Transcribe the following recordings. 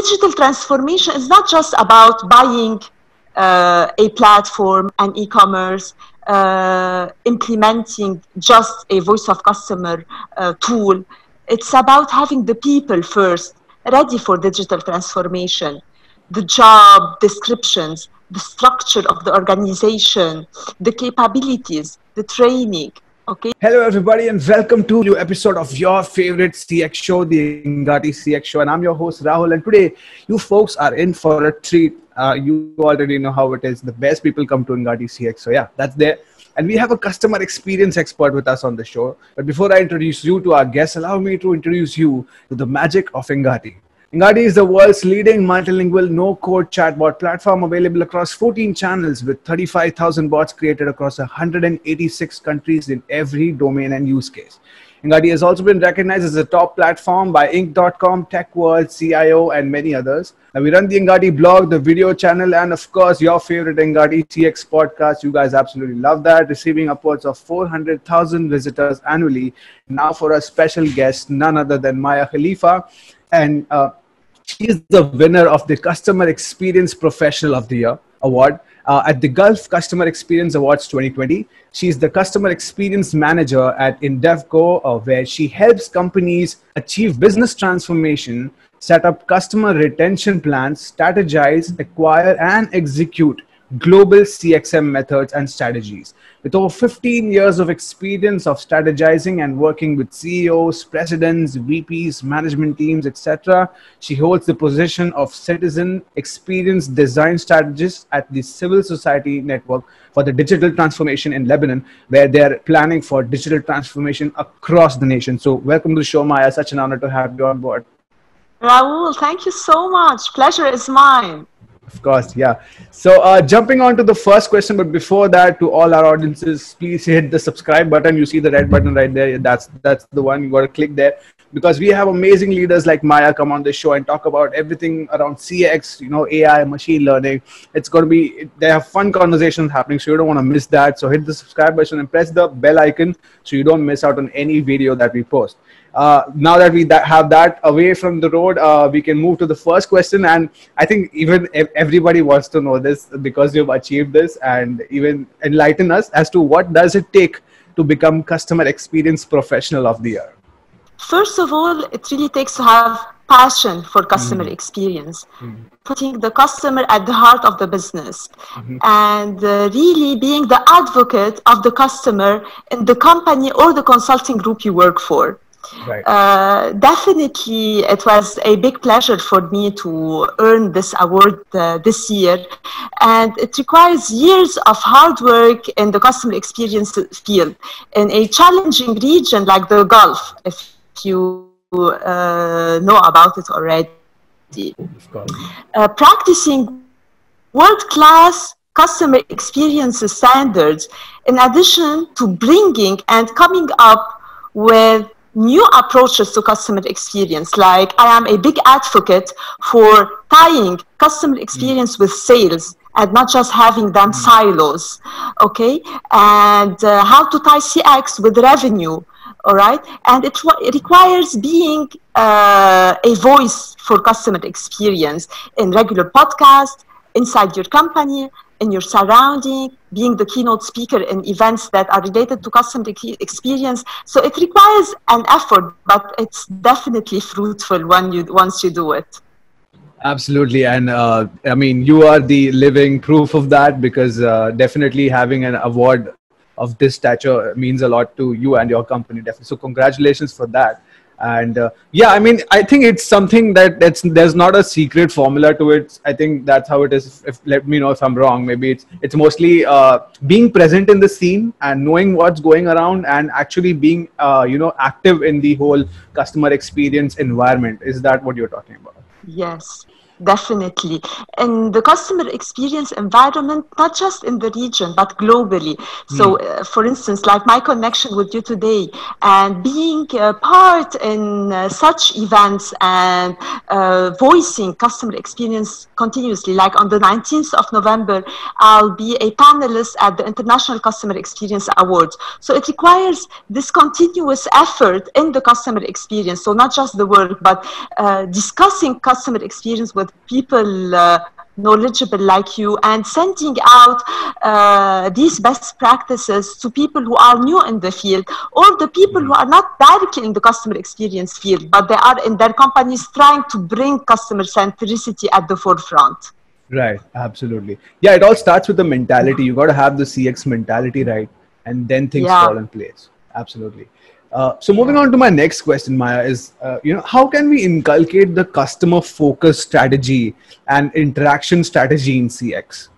digital transformation is not just about buying uh, a platform and e-commerce, uh, implementing just a voice of customer uh, tool. It's about having the people first ready for digital transformation, the job descriptions, the structure of the organization, the capabilities, the training. Okay. Hello, everybody, and welcome to a new episode of your favorite CX show, the Engati CX show. And I'm your host Rahul. And today, you folks are in for a treat. Uh, you already know how it is. The best people come to Engati CX. So yeah, that's there. And we have a customer experience expert with us on the show. But before I introduce you to our guest, allow me to introduce you to the magic of Engati. Engati is the world's leading multilingual no-code chatbot platform available across 14 channels with 35,000 bots created across 186 countries in every domain and use case. Engati has also been recognized as a top platform by Inc.com, TechWorld, CIO, and many others. Now, we run the Engati blog, the video channel, and of course, your favorite Engati CX podcast. You guys absolutely love that, receiving upwards of 400,000 visitors annually. Now, for a special guest, none other than Maya Khalifeh. And uh, she is the winner of the Customer Experience Professional of the Year award uh, at the Gulf Customer Experience Awards 2020. She is the Customer Experience Manager at Indevco, uh, where she helps companies achieve business transformation, set up customer retention plans, strategize, acquire, and execute global CXM methods and strategies. With over 15 years of experience of strategizing and working with CEOs, presidents, VPs, management teams, etc., she holds the position of Citizen Experience Design Strategist at the Civil Society Network for the Digital Transformation in Lebanon, where they're planning for digital transformation across the nation. So, welcome to the show, Maya. Such an honor to have you on board. Rahul, thank you so much. Pleasure is mine. Of course, yeah. So, uh, jumping on to the first question, but before that, to all our audiences, please hit the subscribe button. You see the red button right there. That's that's the one you got to click there because we have amazing leaders like Maya come on the show and talk about everything around CX, you know, AI, machine learning. It's going to be they have fun conversations happening, so you don't want to miss that. So hit the subscribe button and press the bell icon so you don't miss out on any video that we post now that we that have that away from the road, uh, we can move to the first question. And I think even everybody wants to know this because you've achieved this and even enlighten us as to what does it take to become customer experience professional of the year. First of all, it really takes to have passion for customer mm. experience, mm. putting the customer at the heart of the business, mm-hmm. and uh, really being the advocate of the customer in the company or the consulting group you work for. Right. Uh, definitely, it was a big pleasure for me to earn this award uh, this year. And it requires years of hard work in the customer experience field in a challenging region like the Gulf, if you uh, know about it already. Uh, practicing world class customer experience standards, in addition to bringing and coming up with new approaches to customer experience. Like I am a big advocate for tying customer experience with sales and not just having them silos. Okay, and uh, how to tie CX with revenue. All right, and it, it requires being uh, a voice for customer experience in regular podcast inside your company in your surrounding, being the keynote speaker in events that are related to customer experience. So it requires an effort, but it's definitely fruitful when you once you do it. Absolutely, and uh, I mean you are the living proof of that because uh, definitely having an award of this stature means a lot to you and your company. Definitely, so congratulations for that and uh, yeah i mean i think it's something that that's there's not a secret formula to it. I think that's how it is. If, let me know if i'm wrong. Maybe it's it's mostly uh, being present in the scene and knowing what's going around and actually being uh, you know active in the whole customer experience environment. Is that what you're talking about? Yes definitely. In the customer experience environment, not just in the region, but globally. So, Hmm. uh, for instance, like my connection with you today and being uh, part in uh, such events and uh, voicing customer experience continuously. Like on the 19th of November, I'll be a panelist at the International Customer Experience Awards. So it requires this continuous effort in the customer experience. So not just the work, but uh, discussing customer experience with people uh, knowledgeable like you and sending out uh, these best practices to people who are new in the field or the people who are not directly in the customer experience field but they are in their companies trying to bring customer centricity at the forefront Right, absolutely. Yeah, it all starts with the mentality. You got to have the CX mentality right, and then things Yeah. fall in place. Absolutely. Uh, so moving on to my next question, Maya, is uh, you know how can we inculcate the customer focus strategy and interaction strategy in CX?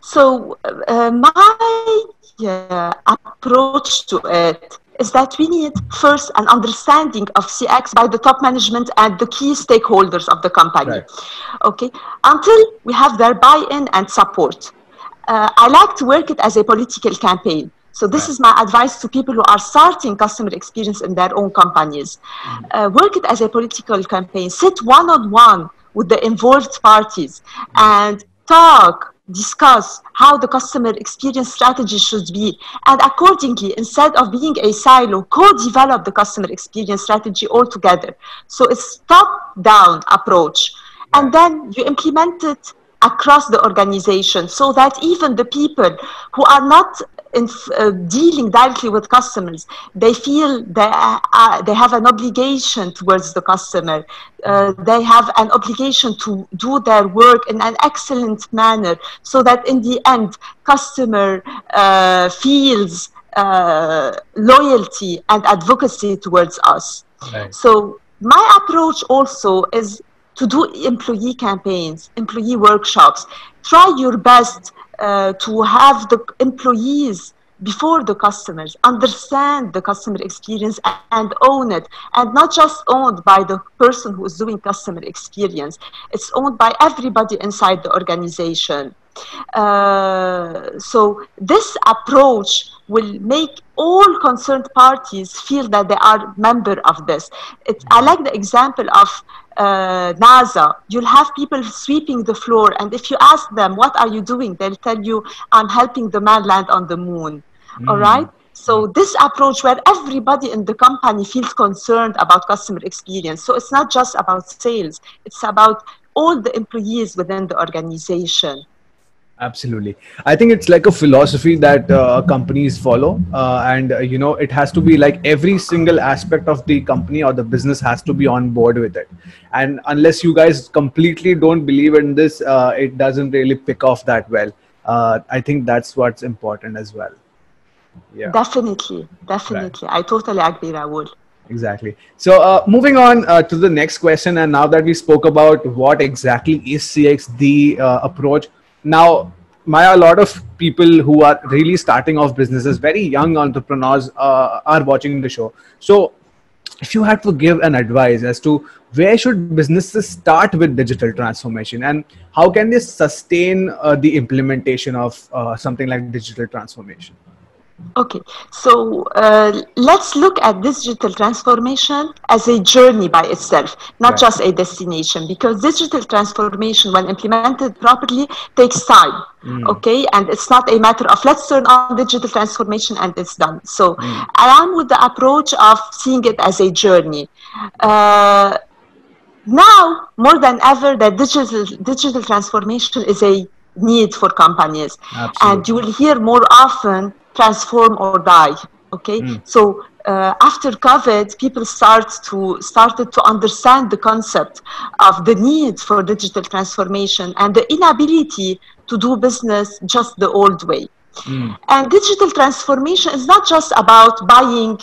So uh, my uh, approach to it is that we need first an understanding of CX by the top management and the key stakeholders of the company. Right. Okay, until we have their buy-in and support. Uh, I like to work it as a political campaign. So this is my advice to people who are starting customer experience in their own companies. Uh, work it as a political campaign. Sit one-on-one with the involved parties and talk, discuss how the customer experience strategy should be. And accordingly, instead of being a silo, co-develop the customer experience strategy all together. So it's top-down approach. And then you implement it across the organization so that even the people who are not in, uh, dealing directly with customers, they feel they, uh, they have an obligation towards the customer. Uh, they have an obligation to do their work in an excellent manner so that in the end, customer uh, feels uh, loyalty and advocacy towards us. So my approach also is to do employee campaigns, employee workshops. Try your best uh, to have the employees before the customers understand the customer experience and own it and not just owned by the person who is doing customer experience it's owned by everybody inside the organization uh, so this approach will make all concerned parties feel that they are member of this. It, I like the example of uh, NASA. You'll have people sweeping the floor, and if you ask them, "What are you doing?" they'll tell you, "I'm helping the man land on the moon." All right. So this approach where everybody in the company feels concerned about customer experience. So it's not just about sales; it's about all the employees within the organization. Absolutely. I think it's like a philosophy that uh, companies follow. Uh, and, uh, you know, it has to be like every single aspect of the company or the business has to be on board with it. And unless you guys completely don't believe in this, uh, it doesn't really pick off that well. Uh, I think that's what's important as well. Yeah. Definitely, definitely. I totally agree, Rahul. Exactly. So, uh, moving on uh, to the next question, and now that we spoke about what exactly is CX, the uh, approach. Now, Maya, a lot of people who are really starting off businesses, very young entrepreneurs, uh, are watching the show. So, if you had to give an advice as to where should businesses start with digital transformation and how can they sustain uh, the implementation of uh, something like digital transformation? Okay, so uh, let's look at digital transformation as a journey by itself, not Right. just a destination, because digital transformation, when implemented properly, takes time. Okay, and it's not a matter of let's turn on digital transformation and it's done. So I am with the approach of seeing it as a journey. Uh, now more than ever that digital digital transformation is a need for companies and you will hear more often transform or die okay? So uh, after covid people start to started to understand the concept of the need for digital transformation and the inability to do business just the old way. And digital transformation is not just about buying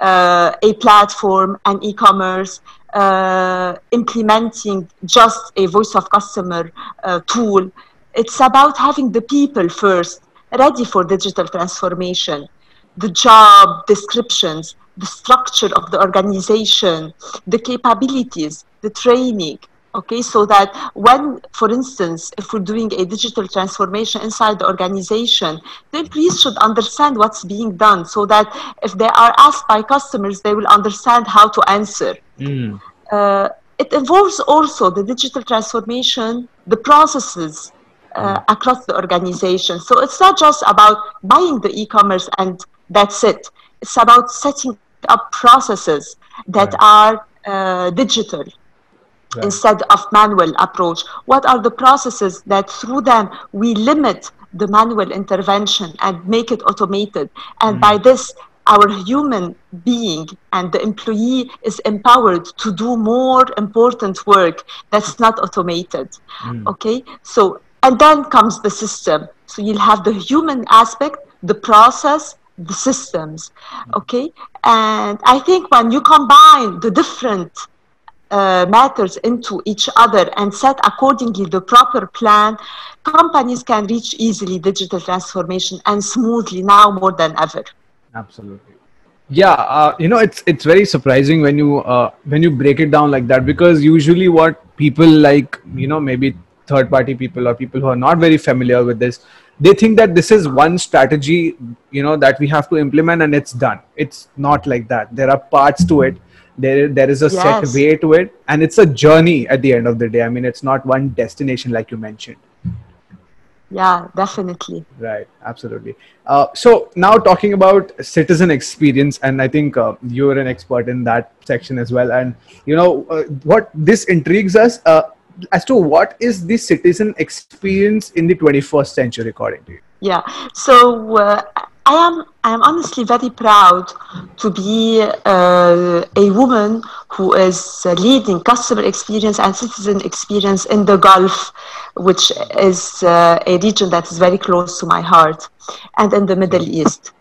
uh, a platform, an e-commerce, uh, implementing just a voice of customer uh, tool. It's about having the people first ready for digital transformation, the job descriptions, the structure of the organization, the capabilities, the training, okay? So that when for instance if we're doing a digital transformation inside the organization the employees should understand what's being done so that if they are asked by customers they will understand how to answer. Mm. uh, it involves also the digital transformation the processes uh, mm. across the organization so it's not just about buying the e-commerce and that's it it's about setting up processes that right. are uh, digital right. instead of manual approach? What are the processes that through them we limit the manual intervention and make it automated? And mm. by this, our human being and the employee is empowered to do more important work that's not automated. Mm. Okay, so and then comes the system. So you'll have the human aspect, the process, the systems. Okay, and I think when you combine the different uh, matters into each other and set accordingly the proper plan, companies can reach easily digital transformation and smoothly now more than ever. Absolutely. Yeah, uh, you know it's it's very surprising when you uh, when you break it down like that because usually what people like you know maybe third party people or people who are not very familiar with this they think that this is one strategy you know that we have to implement and it's done. It's not like that. There are parts to it. There there is a yes. set way to it and it's a journey at the end of the day. I mean it's not one destination like you mentioned. Yeah definitely. Right. Absolutely. Uh, so now talking about citizen experience and i think uh, you're an expert in that section as well. And you know uh, what this intrigues us uh, as to what is the citizen experience in the 21st century according to you yeah so uh, I am I am honestly very proud to be uh, a woman who is leading customer experience and citizen experience in the Gulf, which is uh, a region that is very close to my heart, and in the Middle East.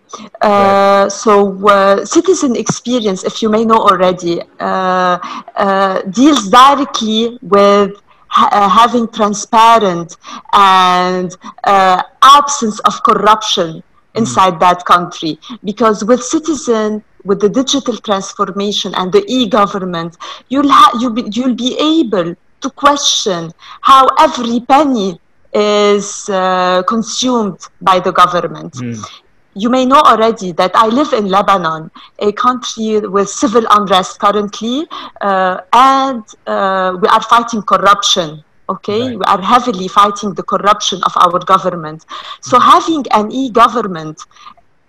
Uh, so uh, citizen experience, if you may know already, uh, uh, deals directly with ha- having transparent and absence of corruption inside that country. Because with citizen with the digital transformation and the e-government you'll ha- you'll, be, you'll be able to question how every penny is uh, consumed by the government. Mm. You may know already that I live in Lebanon, a country with civil unrest currently, uh, and uh, we are fighting corruption okay right. we are heavily fighting the corruption of our government so having an e-government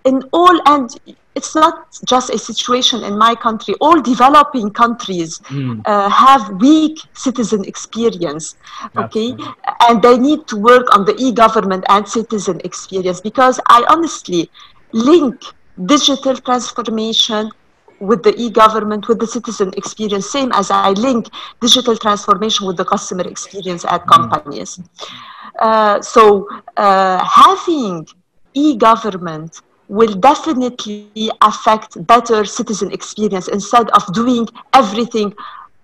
in all and it's not just a situation in my country all developing countries mm. uh, have weak citizen experience okay Absolutely. and they need to work on the e-government and citizen experience because i honestly link digital transformation with the e-government, with the citizen experience, same as I link digital transformation with the customer experience at companies. Uh, so uh, having e-government will definitely affect better citizen experience instead of doing everything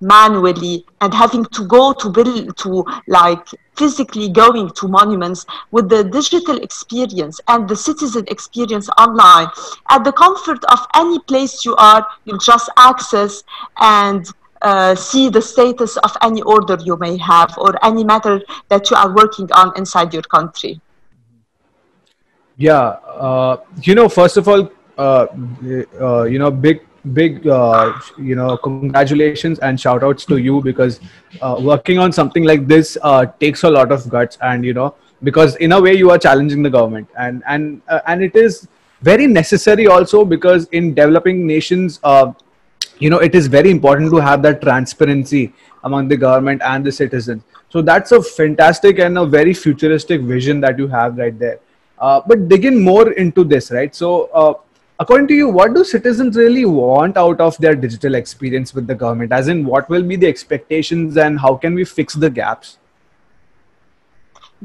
manually and having to go to build to like physically going to monuments with the digital experience and the citizen experience online. At the comfort of any place you are you just access and uh, see the status of any order you may have or any matter that you are working on inside your country yeah uh, you know first of all uh, uh you know big big uh, you know congratulations and shout outs to you because uh, working on something like this uh, takes a lot of guts and you know because in a way you are challenging the government and and and it is very necessary also because in developing nations you know it is very important to have that transparency among the government and the citizens. So that's a fantastic and a very futuristic vision that you have right there Uh, but digging more into this right so uh, according to you what do citizens really want out of their digital experience with the government as in what will be the expectations and how can we fix the gaps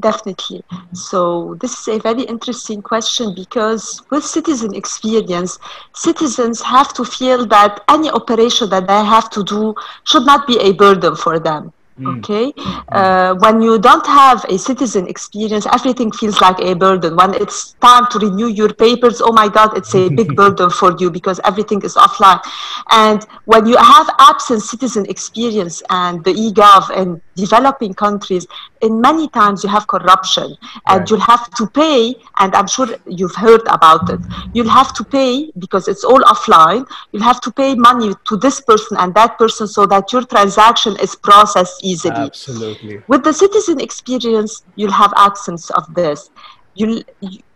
Definitely. So, this is a very interesting question because with citizen experience, citizens have to feel that any operation that they have to do should not be a burden for them. Mm. Okay, uh, when you don't have a citizen experience, everything feels like a burden. When it's time to renew your papers, oh my God, it's a big burden for you because everything is offline. And when you have absent citizen experience and the e-gov in developing countries, in many times you have corruption and right. you'll have to pay. And I'm sure you've heard about it. You'll have to pay because it's all offline. You'll have to pay money to this person and that person so that your transaction is processed easily. Absolutely. With the citizen experience, you'll have accents of this. You'll,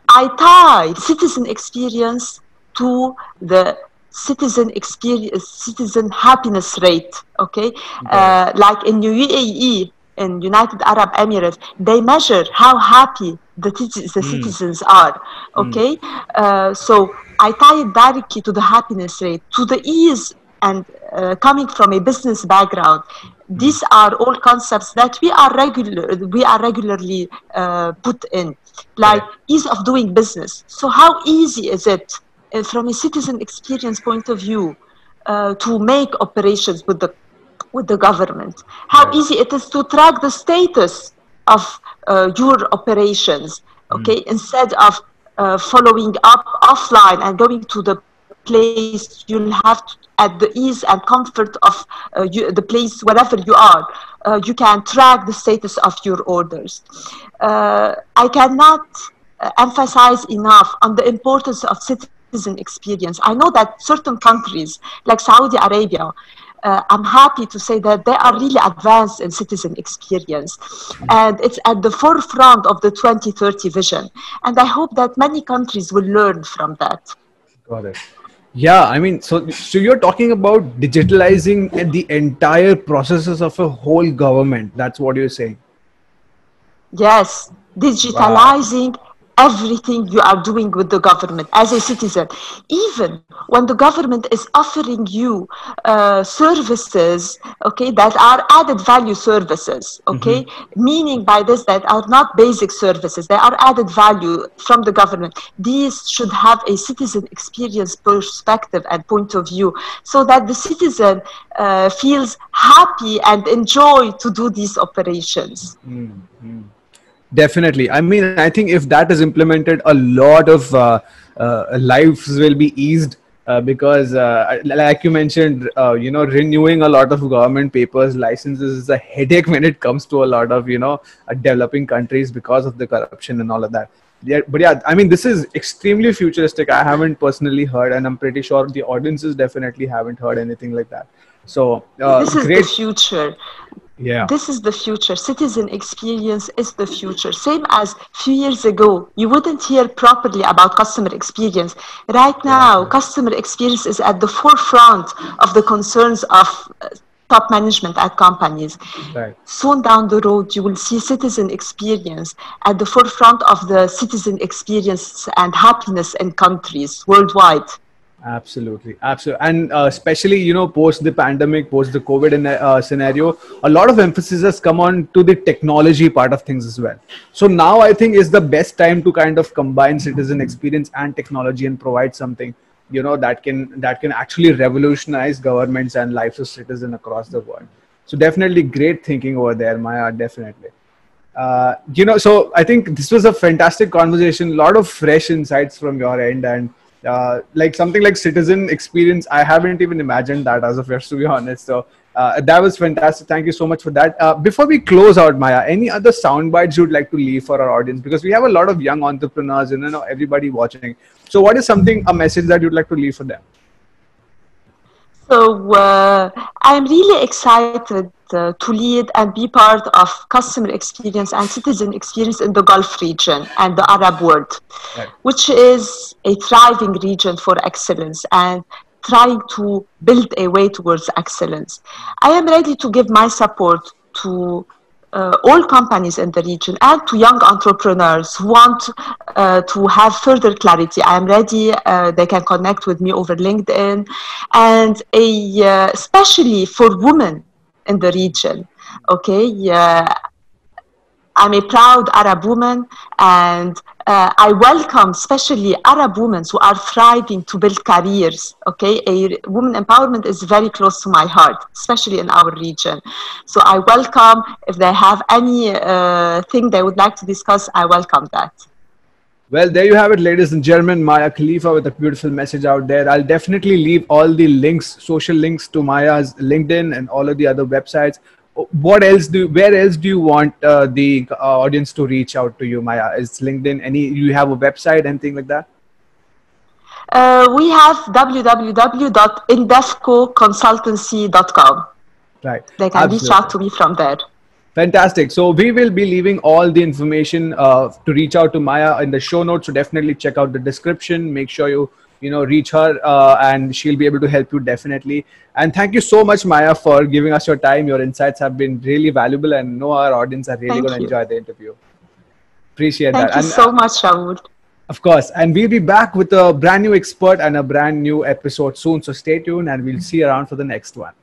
I tie citizen experience to the citizen experience, citizen happiness rate. Okay, uh, like in UAE, in United Arab Emirates, they measure how happy the, the mm. citizens are. Hmm. Okay, mm. uh, so I tie it directly to the happiness rate, to the ease and uh, coming from a business background these are all concepts that we are regular we are regularly uh, put in like ease of doing business. So how easy is it uh, from a citizen experience point of view uh, to make operations with the with the government? How easy it is to track the status of uh, your operations okay mm. instead of uh, following up offline and going to the place you'll have to at the ease and comfort of uh, you, the place wherever you are. Uh, you can track the status of your orders. Uh, I cannot uh, emphasize enough on the importance of citizen experience. I know that certain countries, like Saudi Arabia, uh, I'm happy to say that they are really advanced in citizen experience. And it's at the forefront of the 2030 vision. And I hope that many countries will learn from that. Got it. Yeah, I mean, so so you're talking about digitalizing the entire processes of a whole government. That's what you're saying. Yes, digitalizing wow everything you are doing with the government as a citizen. Even when the government is offering you uh, services, okay, that are added value services, okay, mm-hmm. meaning by this that are not basic services, they are added value from the government. These should have a citizen experience perspective and point of view so that the citizen uh, feels happy and enjoy to do these operations. Mm-hmm. Definitely. I mean, I think if that is implemented, a lot of uh, uh, lives will be eased uh, because, uh, like you mentioned, uh, you know, renewing a lot of government papers, licenses is a headache when it comes to a lot of, you know, uh, developing countries because of the corruption and all of that. Yeah, but yeah, I mean, this is extremely futuristic. I haven't personally heard, and I'm pretty sure the audiences definitely haven't heard anything like that. So, this is great. the future yeah. This is the future. Citizen experience is the future. Same as few years ago you wouldn't hear properly about customer experience. Right now yeah. customer experience is at the forefront of the concerns of uh, top management at companies. Right. soon down the road you will see citizen experience at the forefront of the citizen experience and happiness in countries worldwide Absolutely, absolutely, and uh, especially you know post the pandemic, post the COVID uh, scenario, a lot of emphasis has come on to the technology part of things as well. So now I think is the best time to kind of combine citizen experience and technology and provide something you know that can that can actually revolutionize governments and lives of citizens across the world. So definitely great thinking over there, Maya. Definitely. Uh, you know, so I think this was a fantastic conversation. A lot of fresh insights from your end and uh, like something like citizen experience i haven't even imagined that as of yet to be honest. So uh, that was fantastic. Thank you so much for that. Uh, before we close out maya any other sound bites you'd like to leave for our audience? Because we have a lot of young entrepreneurs and you know everybody watching. So what is something a message that you'd like to leave for them? So uh, I'm really excited uh, to lead and be part of customer experience and citizen experience in the Gulf region and the Arab world, right. which is a thriving region for excellence and trying to build a way towards excellence. I am ready to give my support to uh, all companies in the region and to young entrepreneurs who want uh, to have further clarity. I am ready. Uh, they can connect with me over LinkedIn, and a, uh, especially for women in the region. Okay, I'm a proud Arab woman, and uh, I welcome especially Arab women who are thriving to build careers. Okay, a woman empowerment is very close to my heart, especially in our region. So I welcome if they have any uh, thing they would like to discuss. I welcome that. Well, there you have it, ladies and gentlemen. Maya Khalifeh with a beautiful message out there. I'll definitely leave all the links, social links to Maya's LinkedIn and all of the other websites what else do where else do you want uh, the uh, audience to reach out to you maya is linkedin any you have a website anything like that uh, we have www.indevcoconsultancy.com right they can Absolutely. reach out to me from there fantastic. So we will be leaving all the information uh, to reach out to maya in the show notes. So definitely check out the description. Make sure you you know reach her uh, and she'll be able to help you definitely. And thank you so much maya for giving us your time. Your insights have been really valuable and know our audience are really going to enjoy the interview. Appreciate thank that. thank you so much Rahul. of course. And we'll be back with a brand new expert and a brand new episode soon. So stay tuned and we'll see you around for the next one